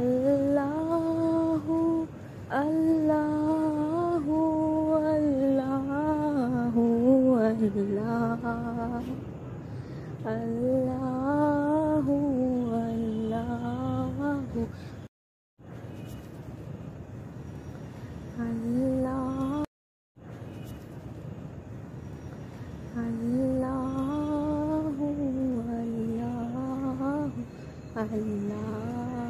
الله الله الله الله الله الله Allah Allah Allah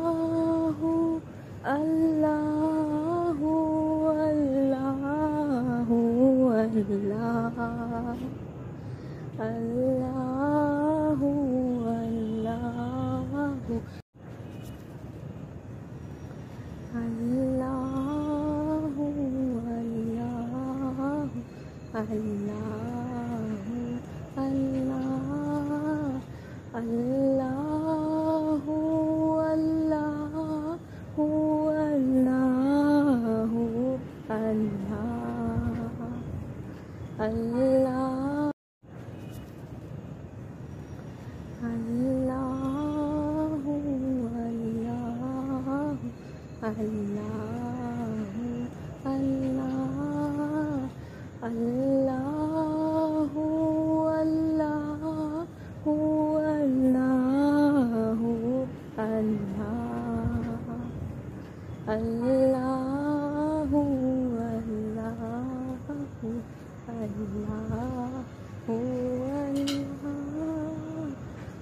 Allahu Allahu. Allahu Allahu Allahu Allah Allahu Allahu Allahu Allah Allah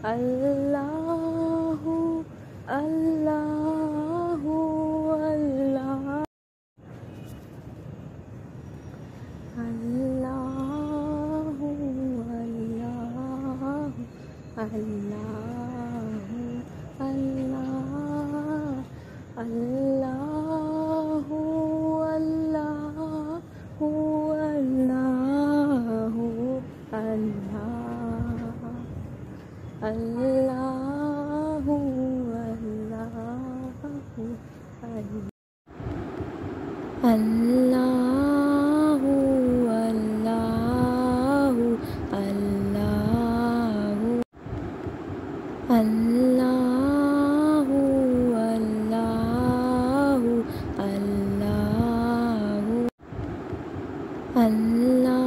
Allahu Allah Allah Allah Allah Allah Allah Allah Allah